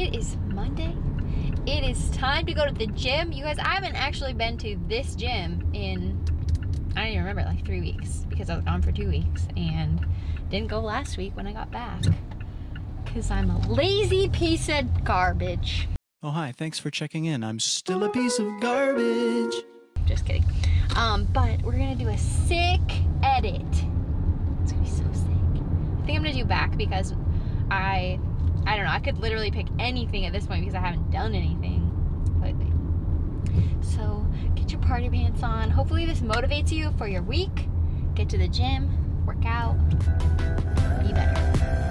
It is Monday. It is time to go to the gym. You guys, I haven't actually been to this gym in, I don't even remember, like three weeks because I was gone for two weeks and didn't go last week when I got back because I'm a lazy piece of garbage. Oh, hi. Thanks for checking in. I'm still a piece of garbage. Just kidding. Um, but we're gonna do a sick edit. It's gonna be so sick. I think I'm gonna do back because I, I don't know. I could literally pick anything at this point because I haven't done anything lately. So get your party pants on. Hopefully this motivates you for your week. Get to the gym, work out, be better.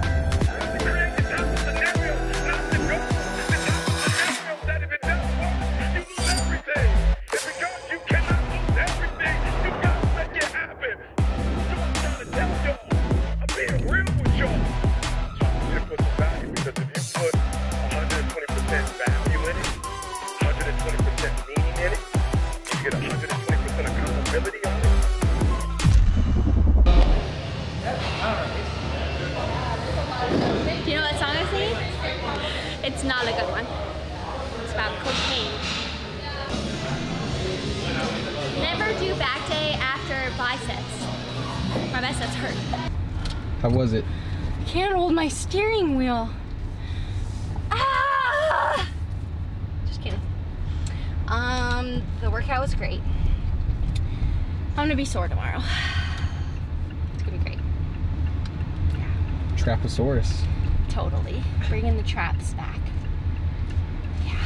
Workout was great. I'm gonna be sore tomorrow. It's gonna be great. Traposaurus. Totally. Bringing the traps back. Yeah.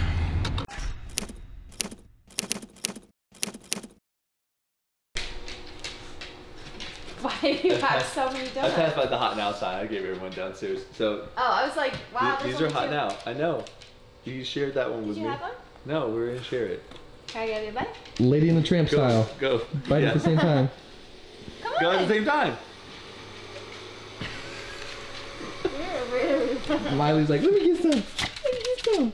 Why do you have so many donuts? I passed by the hot now sign. I gave everyone downstairs. So Oh, I was like, wow. th- these are hot two. now. I know. You shared that one with me. Did with you me. have one? No, we were gonna share it. Can I get a bite? Lady and the Tramp Go, style. go. Bite Yeah. at the same time. Come Go at the same time. Miley's like, let me get some. Let me get some.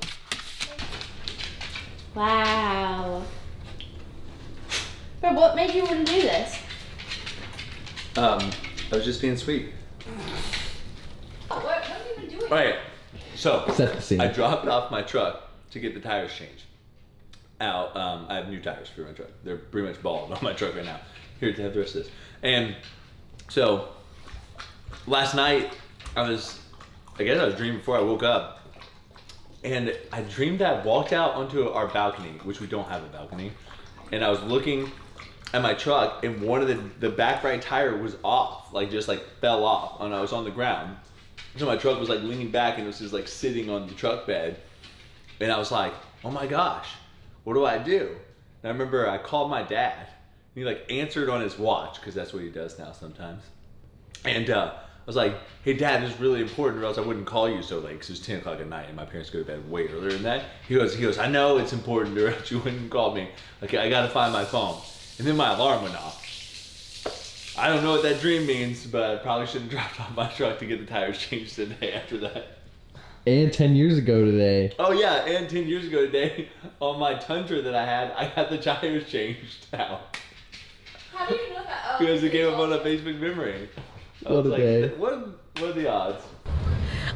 Wow. But what made you want to do this? Um, I was just being sweet. What, what have you been doing? All right. So Set the scene. I dropped off my truck to get the tires changed. Out. Um, I have new tires for my truck. They're pretty much bald on my truck right now. Here to have the rest of this. And so last night I was, I guess I was dreaming before I woke up. And I dreamed that I walked out onto our balcony, which we don't have a balcony. And I was looking at my truck, and one of the the back right tire was off, like just like fell off, and I was on the ground. So my truck was like leaning back, and it was just like sitting on the truck bed. And I was like, "Oh my gosh, what do I do?" And I remember I called my dad. He like answered on his watch because that's what he does now sometimes. And uh, I was like, "Hey, Dad, this is really important, or else I wouldn't call you so late, 'cause it's ten o'clock at night, and my parents go to bed way earlier than that." He goes, "He goes, I know it's important, or else you wouldn't call me. Like, I gotta find my phone." And then my alarm went off. I don't know what that dream means, but I probably shouldn't have dropped off my truck to get the tires changed today after that. And 10 years ago today. Oh yeah, and ten years ago today, on my Tundra that I had, I got the tires changed out How do you know that? Oh, because it came up on a Facebook memory. I What was a day. What, what are the odds?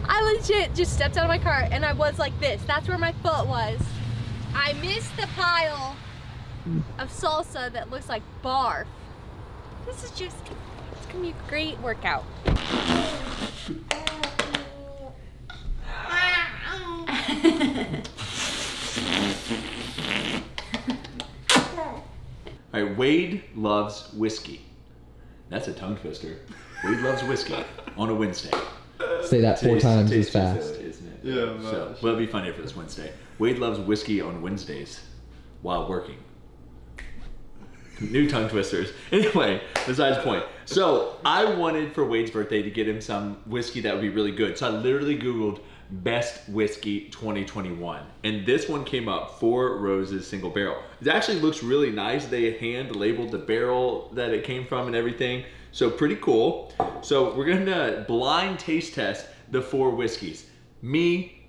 I legit just stepped out of my car and I was like this. That's where my foot was. I missed the pile of salsa that looks like barf. This is just, it's gonna be a great workout. All right, Wade loves whiskey. That's a tongue twister. Wade loves whiskey on a Wednesday. Say that four Today's- times today's as fast. Tuesday, isn't it? Yeah, man. So, well, it'll be funny for this Wednesday. Wade loves whiskey on Wednesdays while working. New tongue twisters. Anyway, besides the point. So I wanted for Wade's birthday to get him some whiskey that would be really good. So I literally Googled best whiskey 2021. And this one came up, Four Roses Single Barrel. It actually looks really nice. They hand labeled the barrel that it came from and everything. So pretty cool. So we're gonna blind taste test the four whiskeys. Me,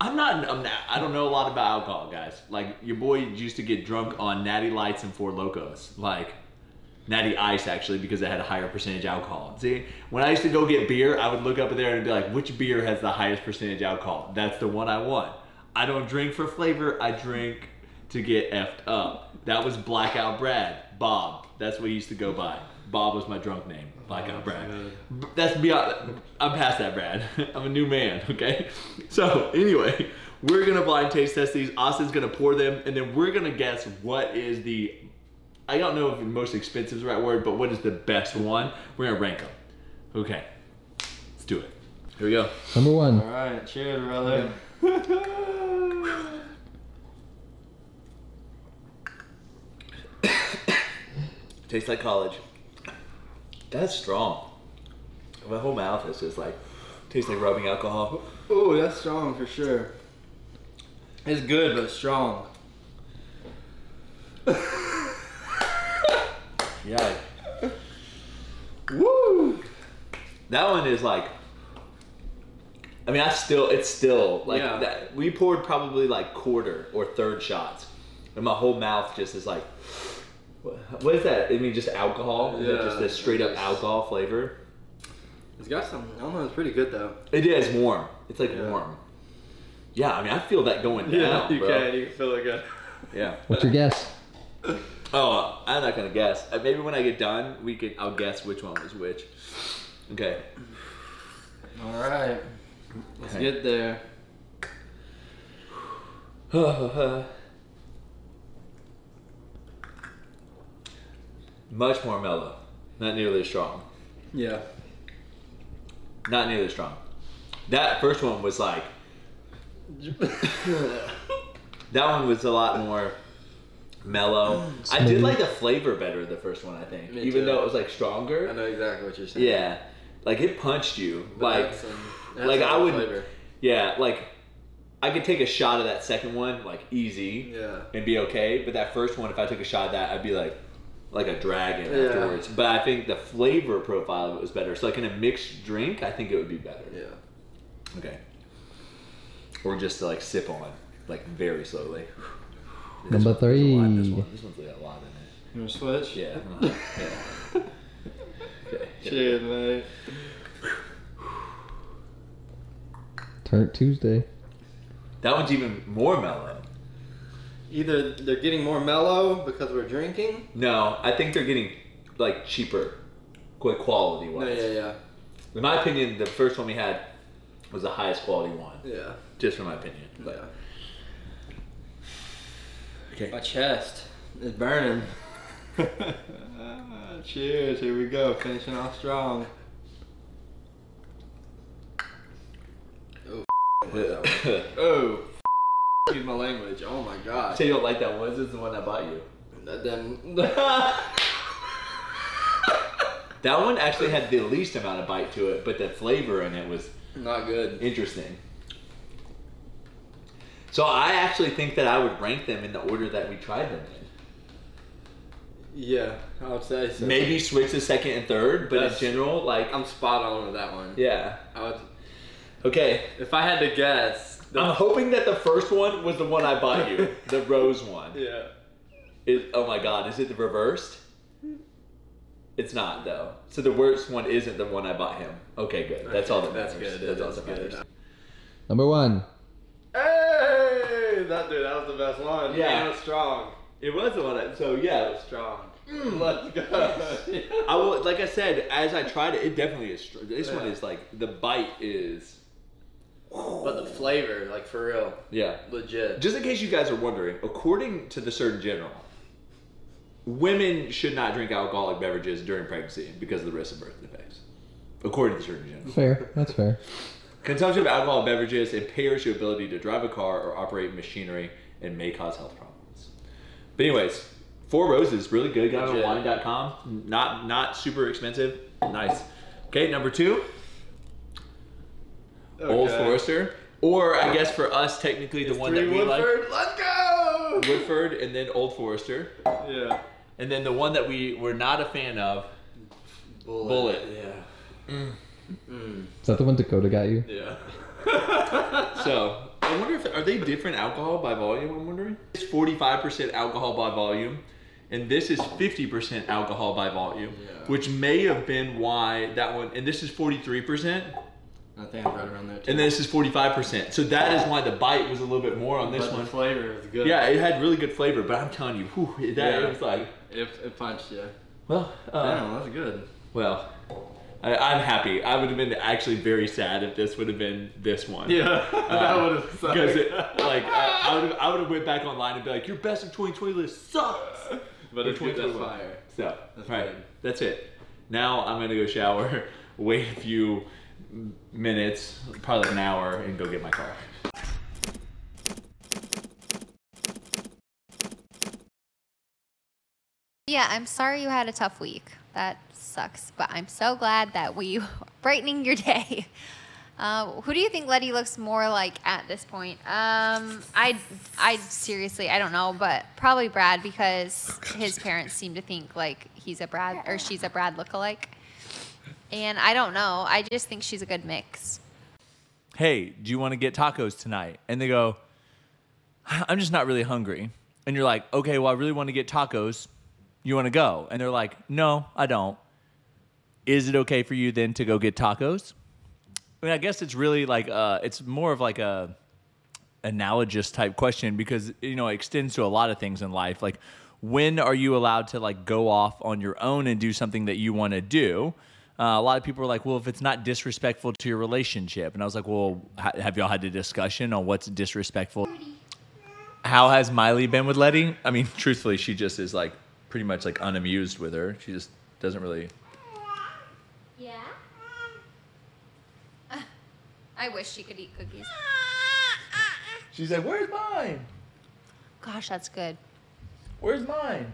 I'm not, I'm not, I don't know a lot about alcohol, guys. Like, your boy used to get drunk on Natty Lights and Four Locos. Like, Natty Ice actually because it had a higher percentage alcohol. See, when I used to go get beer, I would look up there and be like, which beer has the highest percentage alcohol? That's the one I want. I don't drink for flavor. I drink to get effed up. That was Blackout Brad, Bob. That's what he used to go by. Bob was my drunk name, Blackout Brad. That's beyond. I'm past that, Brad. I'm a new man. Okay. So anyway, we're gonna blind taste test these. Austin's gonna pour them, and then we're gonna guess what is the. I don't know if the most expensive is the right word, but what is the best one? We're gonna rank them. Okay. Let's do it. Here we go. Number one. All right, cheers, brother. Tastes like college. That's strong. My whole mouth is just like tastes like rubbing alcohol. Oh, that's strong for sure. It's good, but strong. Yeah. Woo! That one is like. I mean, I still, it's still like Yeah. that. We poured probably like quarter or third shots, and my whole mouth just is like. What what is that? I mean, just alcohol? Is that Yeah, just this straight up alcohol flavor? It's got some. I don't know. It's pretty good though. It is warm. It's like Yeah. warm. Yeah, I mean, I feel that going down, Yeah, you bro. can. You can feel it good. Yeah. What's your guess? Oh, I'm not gonna guess. Uh, Maybe when I get done, we can. I'll guess which one was which. Okay. All right. Let's Okay. get there. Much more mellow. Not nearly as strong. Yeah. Not nearly as strong. That first one was like. That one was a lot more mellow. Mm. I did like the flavor better the first one, I think. Me Even too. though it was like stronger. I know exactly what you're saying. Yeah. Like it punched you. But like that's, that's like a I good would Flavor. Yeah, like I could take a shot of that second one like easy Yeah. and be okay, but that first one if I took a shot of that I'd be like like a dragon Yeah. afterwards. But I think the flavor profile of it was better. So like in a mixed drink, I think it would be better. Yeah. Okay. Or just to like sip on like very slowly. This Number one- there's lot This three. one, this one's got a lot in it. You want to switch? Yeah. yeah. Okay. Cheers, mate. Turn Tuesday. That one's even more mellow. Either they're getting more mellow because we're drinking. No, I think they're getting like cheaper, like quality No, wise. yeah, yeah, In my opinion, the first one we had was the highest quality one, yeah. just from my opinion. But yeah. Okay, My chest is burning. Cheers. Here we go. Finishing off strong. Oh, oh. Excuse my language. Oh my god. say you don't like that one. This is the one I bought you. Then That one actually had the least amount of bite to it, but the flavor in it was not good. interesting. So I actually think that I would rank them in the order that we tried them in. Yeah, I would say so. Maybe switch to second and third, but That's- in general, like I'm spot on with that one. yeah. I would, Okay, if I had to guess. the- I'm hoping that the first one was the one I bought you, the rose one. yeah. Is oh my god, is it the reversed? It's not though. So the worst one isn't the one I bought him. Okay, good. That's all that That's matters. good. That's all That's that good. matters. Number one. Hey, that dude, that was the best one. Yeah. it was strong. It was the one. I, so yeah, it was Strong. Mm. Let's go. I will. Like I said, as I tried it, it definitely is. str- This one is like the bite is. but the flavor, like for real, Yeah. legit. Just in case you guys are wondering, according to the Surgeon General, women should not drink alcoholic beverages during pregnancy because of the risk of birth defects. According to the Surgeon General. Fair. That's fair. Consumption of alcohol beverages impairs your ability to drive a car or operate machinery and may cause health problems. But anyways, Four Roses, really good. Got it on wine.com. Not not super expensive. Nice. Okay, number two, Old Forester. Or I guess for us, technically the It's one that we like. Woodford. Let's go. Woodford and then Old Forester. Yeah. And then the one that we were not a fan of, Bulleit. Bulleit. Yeah. Mm. Is that the one Dakota got you? Yeah. So I wonder if are they different alcohol by volume? I'm wondering. It's 45% alcohol by volume, and this is 50% alcohol by volume, Yeah. which may have been why that one. And this is 43%, I think I'm right around there too. and this is 45%. So that is why the bite was a little bit more on this but one. the flavor is good. Yeah, it had really good flavor, but I'm telling you, whew, that Yeah. it was like, It, it punched you. well, uh, Damn, that's good. well. I, I'm happy. I would have been actually very sad if this would have been this one. Yeah, that uh, would have sucked. because it, like I, I would have, I would have went back online and be like, your best of 2020 list sucks. But it's good, that's 2021. fire. So, That's right, good. that's it. Now I'm gonna go shower, wait a few minutes, probably like an hour, and go get my car. Yeah, I'm sorry you had a tough week. That sucks, but I'm so glad that we are brightening your day. Uh, who do you think Letty looks more like at this point? Um, I, I seriously, I don't know, but probably Brad because his parents seem to think like he's a Brad or she's a Brad lookalike. And I don't know. I just think she's a good mix. Hey, do you want to get tacos tonight? And they go, I'm just not really hungry. And you're like, okay, well, I really want to get tacos. You want to go? And they're like, no, I don't. Is it okay for you then to go get tacos? I mean, I guess it's really like uh, it's more of like a analogous type question because you know it extends to a lot of things in life. Like, when are you allowed to like go off on your own and do something that you want to do? Uh, a lot of people are like, well, if it's not disrespectful to your relationship, and I was like, well, ha- have y'all had a discussion on what's disrespectful? How has Miley been with Letty? I mean, truthfully, she just is like pretty much like unamused with her. She just doesn't really. Yeah. I wish she could eat cookies. She's like, where's mine? Gosh, that's good. Where's mine?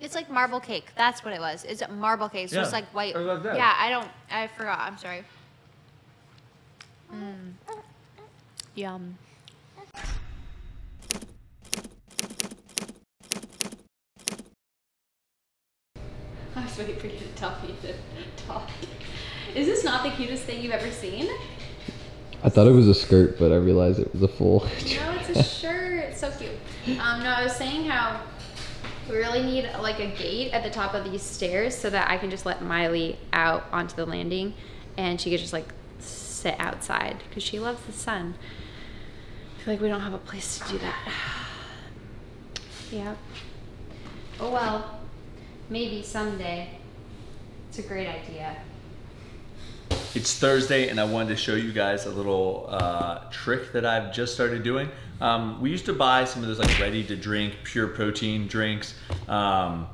It's like marble cake. That's what it was. It's marble cake. So it's Yeah. like white. That. Yeah, I don't. I forgot. I'm sorry. Mm. Yum. Was waiting for you to tell me to talk. Is this not the cutest thing you've ever seen? I thought it was a skirt, but I realized it was a full. No, it's a shirt. It's so cute. Um, no, I was saying how we really need like a gate at the top of these stairs so that I can just let Miley out onto the landing and she could just like sit outside because she loves the sun. I feel like we don't have a place to do that. yeah. Oh well. Maybe someday. It's a great idea. It's Thursday, and I wanted to show you guys a little uh, trick that I've just started doing. Um, we used to buy some of those like ready to drink, pure protein drinks. Um,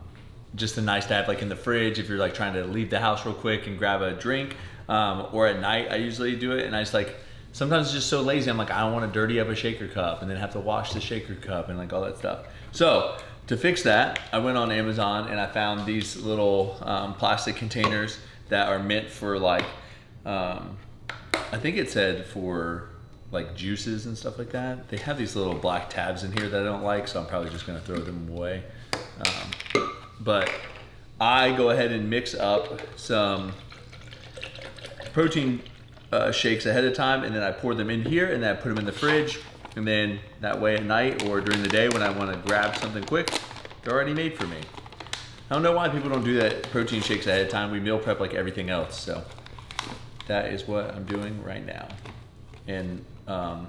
just a nice to have like in the fridge if you're like trying to leave the house real quick and grab a drink. Um, or at night, I usually do it, and I just like sometimes just so lazy. I'm like, I don't want to dirty up a shaker cup and then have to wash the shaker cup and like all that stuff. So to fix that, I went on Amazon and I found these little um, plastic containers that are meant for like, um, I think it said for like juices and stuff like that. They have these little black tabs in here that I don't like, so I'm probably just gonna throw them away. Um, but I go ahead and mix up some protein uh, shakes ahead of time, and then I pour them in here, and then I put them in the fridge, and then that way at night or during the day when I want to grab something quick, they're already made for me. I don't know why people don't do that protein shakes ahead of time. We meal prep like everything else, so that is what I'm doing right now. And um,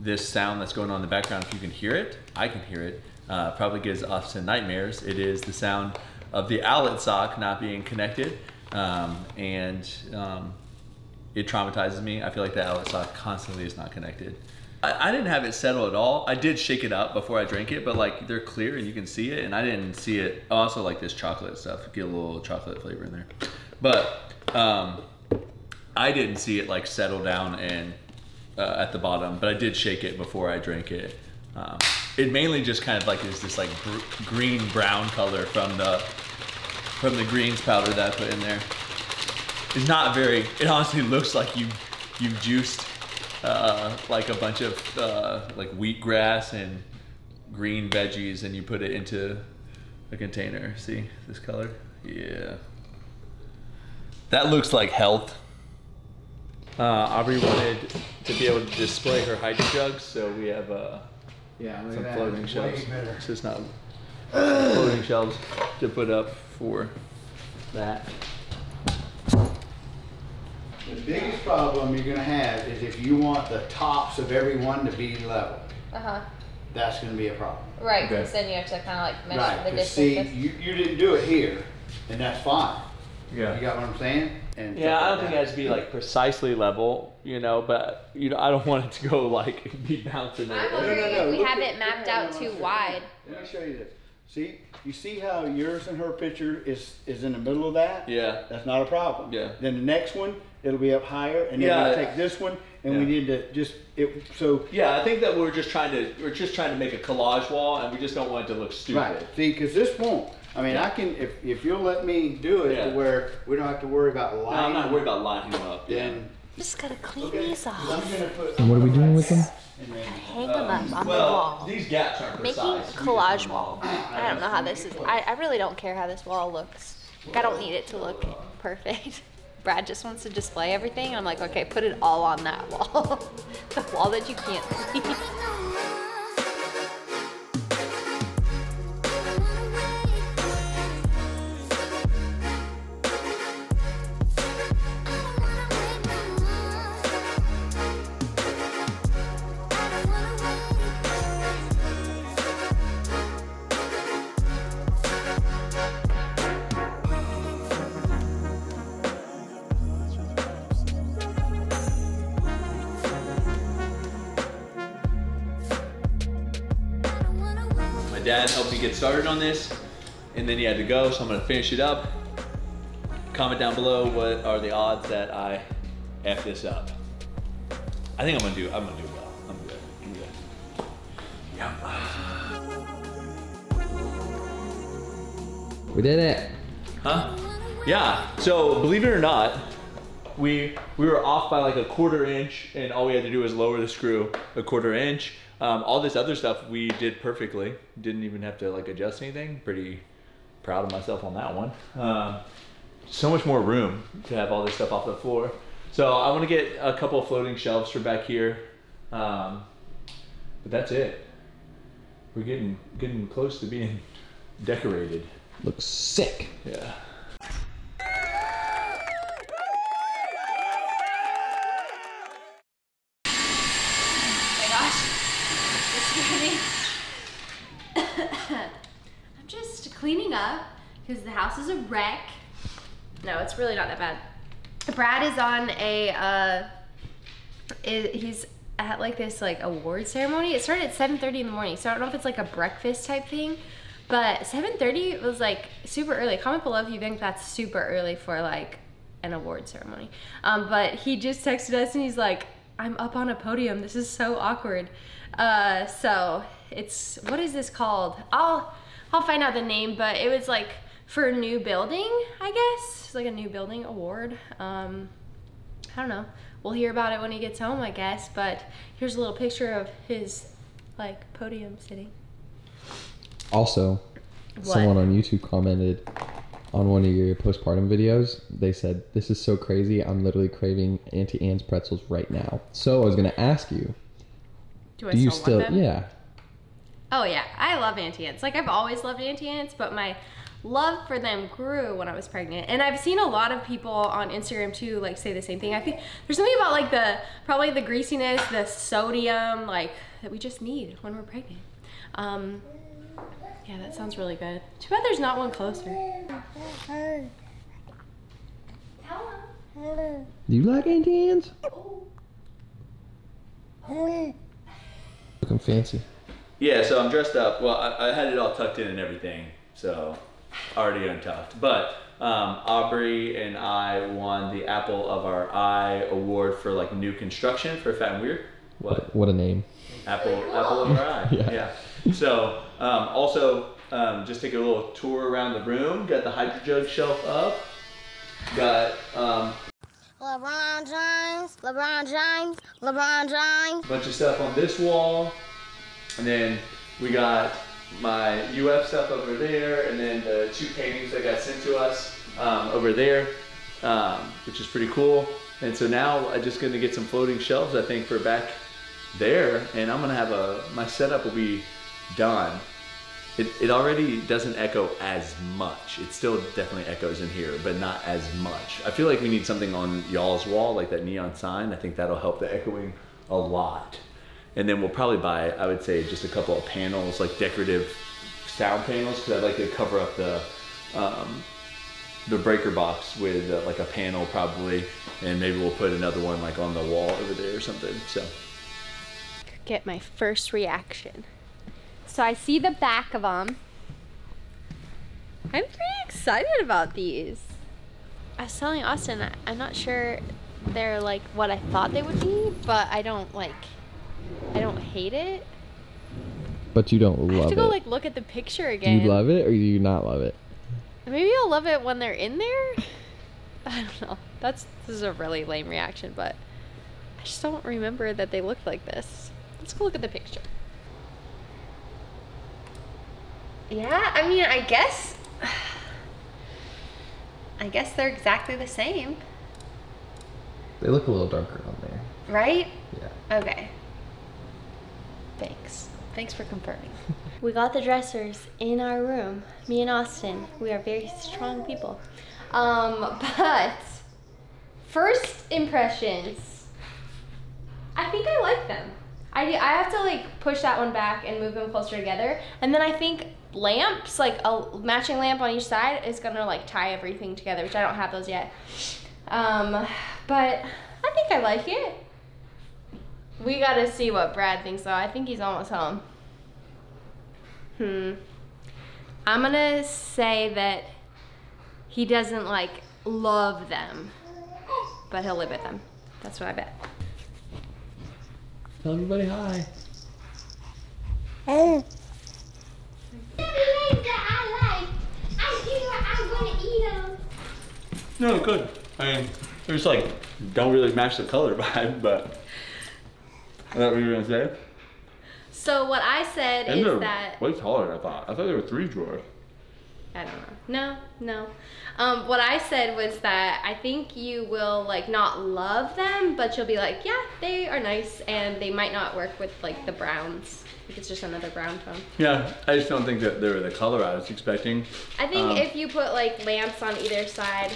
this sound that's going on in the background, if you can hear it, I can hear it. Uh, probably gives Austin nightmares. It is the sound of the outlet sock not being connected, um, and um, it traumatizes me. I feel like the outlet sock constantly is not connected. I, I didn't have it settle at all. I did shake it up before I drank it, but like they're clear and you can see it, and I didn't see it. I also like this chocolate stuff. Get a little chocolate flavor in there, but um, I didn't see it like settle down and uh, at the bottom, but I did shake it before I drank it. Um, it mainly just kind of like is this like green brown color from the from the greens powder that I put in there. It's not very. It honestly looks like you you've juiced uh, like a bunch of uh, like wheatgrass and green veggies, and you put it into a container. See this color? Yeah. That looks like health. Uh, Aubrie wanted to be able to display her HydroJugs, so we have uh, Yeah, some at that. floating shelves. better. It's just not floating shelves to put up for that. The biggest problem you're gonna have is if you want the tops of every one to be level. Uh huh. That's gonna be a problem. Right, Okay. because then you have to kind of like measure Right, the 'cause see, you, you didn't do it here, and that's fine. Yeah. You got what I'm saying? And Yeah, I don't like think it has to be like precisely level, you know, but you know, I don't want it to go like be bouncing. I'm wondering no, no, if we look have at- it mapped no, no, out too no. wide. Let me show you this. See, you see how yours and her picture is, is in the middle of that? Yeah. That's not a problem. Yeah. Then the next one, it'll be up higher, and then Yeah. we'll take this one, and we need to just, it, so, Yeah, I think that we're just trying to we're just trying to make a collage wall, and we just don't want it to look stupid. right, see, cause this won't, I mean, I can, if, if you'll let me do it Yeah. to where we don't have to worry about No. I'm not worried about lining them up. Yeah. Then, Just gotta clean okay, these 'cause I'm off. gonna put. And what are we doing with them? and then- Hang them up on the wall. these gaps aren't Making precise. collage wall. I don't know how this is. I, I really don't care how this wall looks. Like, I don't need it to look perfect. Brad just wants to display everything. I'm like, okay, put it all on that wall. the wall that you can't see. dad helped me get started on this, and then he had to go, so I'm gonna finish it up. Comment down below what are the odds that I f this up. I think I'm gonna do. I'm gonna do well. I'm good. I'm good. Yeah. We did it. Huh? Yeah. So believe it or not, we we were off by like a quarter inch, and all we had to do was lower the screw a quarter inch. Um, all this other stuff we did perfectly. Didn't even have to like adjust anything. Pretty proud of myself on that one. Um, so much more room to have all this stuff off the floor. So I want to get a couple of floating shelves for back here. Um, but that's it. We're getting getting close to being decorated. Looks sick. Yeah. Oh my gosh. This morning. I'm just cleaning up because the house is a wreck. No, it's really not that bad. Brad is on a, uh, he's at like this like award ceremony. It started at 7.30 in the morning, so I don't know if it's like a breakfast type thing. But 7.30 was like super early. Comment below if you think that's super early for like an award ceremony. Um, but he just texted us and he's like, I'm up on a podium. This is so awkward. Uh, so it's, what is this called? I'll, I'll find out the name, but it was like for a new building, I guess. It's like a new building award. Um, I don't know. We'll hear about it when he gets home, I guess. But here's a little picture of his like podium sitting. Also, someone on YouTube commented on one of your postpartum videos. They said, "This is so crazy. I'm literally craving Auntie Anne's pretzels right now." So I was gonna ask you, Do I do you still, still? want them? Yeah. Oh yeah, I love Auntie Anne's. Like I've always loved Auntie Anne's, but my love for them grew when I was pregnant. And I've seen a lot of people on Instagram too, like say the same thing. I think there's something about like the probably the greasiness, the sodium, like that we just need when we're pregnant. Um, yeah, that sounds really good. Too bad there's not one closer. Do you like Auntie Anne's? Looking fancy. Yeah, so I'm dressed up. Well, I, I had it all tucked in and everything, so already untucked. But um, Aubrie and I won the Apple of Our Eye award for like new construction for Fat and Weird. What? What a name. Apple Apple of Our Eye. Yeah. yeah. So um, also um, just take a little tour around the room. Got the HydroJug shelf up. Got um, LeBron James, LeBron James, LeBron James. a bunch of stuff on this wall, and then we got my UF stuff over there, and then the two paintings that got sent to us um, over there, um, which is pretty cool. And so now I'm just gonna get some floating shelves, I think, for back there, and I'm gonna have a my setup will be done. It, it already doesn't echo as much. It still definitely echoes in here, but not as much. I feel like we need something on y'all's wall, like that neon sign. I think that'll help the echoing a lot. And then we'll probably buy, I would say, just a couple of panels, like decorative sound panels, because I'd like to cover up the um, the breaker box with uh, like a panel probably, and maybe we'll put another one like on the wall over there or something. So Get my first reaction. So I see the back of them. I'm pretty excited about these. I was telling Austin, I- I'm not sure they're like what I thought they would be, but I don't like, I don't hate it. But you don't love I have love to go it. like look at the picture again. do you love it or do you not love it? Maybe I'll love it when they're in there. I don't know. That's this is a really lame reaction, but I just don't remember that they looked like this. Let's go look at the picture. Yeah, I mean, I guess I guess they're exactly the same, They look a little darker on there. right? Yeah. Okay. Thanks. Thanks for confirming. we got the dressers in our room. Me and Austin. We are very strong people. Um, but first impressions. I think I like them. I, I have to like push that one back and move them closer together. And then I think lamps, like a matching lamp on each side, is gonna like tie everything together, which I don't have those yet. Um, but I think I like it. We gotta see what Brad thinks though. I think he's almost home. Hmm. I'm gonna say that he doesn't like love them, but he'll live with them. That's what I bet. Tell everybody hi. Hey. no, good. I mean, there's like don't really match the color vibe, but is that what you were gonna say? So what I said And is that way taller than I thought. I thought there were three drawers. I don't know. No, no. Um, what I said was that I think you will like not love them, but you'll be like, yeah, they are nice, and they might not work with like the browns. Like it's just another brown tone. Yeah, I just don't think that they were the color I was expecting. I think Um, if you put like lamps on either side,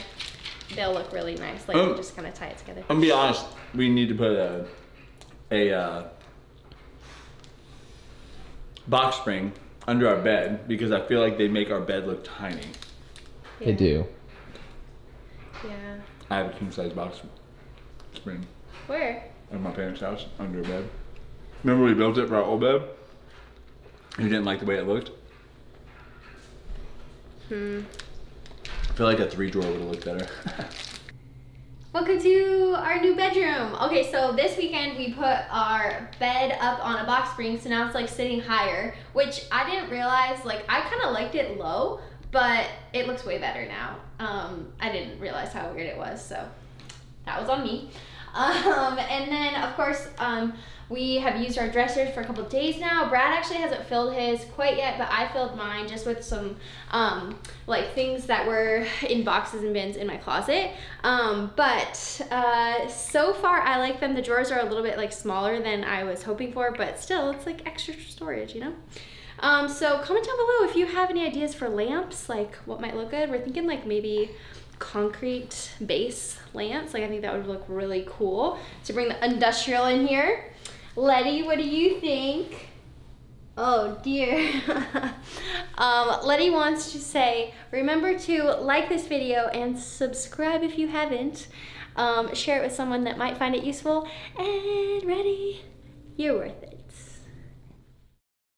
they'll look really nice. Like Um, just kind of tie it together. I'm gonna be honest. We need to put a a uh, box spring under our bed because I feel like they make our bed look tiny. They do. Yeah. I have a king size box spring Where? at my parents' house under a bed. Remember we built it for our old bed? You didn't like the way it looked. Hmm. I feel like a three drawer would have looked better. Welcome to our new bedroom. Okay, so this weekend we put our bed up on a box spring, so now it's like sitting higher, which I didn't realize, like I kind of liked it low, but it looks way better now. Um, I didn't realize how weird it was, so that was on me. Um, and then of course, um, we have used our dressers for a couple days now. Brad actually hasn't filled his quite yet, but I filled mine just with some um, like things that were in boxes and bins in my closet. Um, but uh, so far, I like them. The drawers are a little bit like smaller than I was hoping for, but still, it's like extra storage, you know. Um, so comment down below if you have any ideas for lamps, like what might look good. We're thinking like maybe concrete base lamps. Like I think that would look really cool to bring the industrial in here. Letty, what do you think? Oh dear. um, Letty wants to say, remember to like this video and subscribe if you haven't. Um, share it with someone that might find it useful. And ready, you're worth it.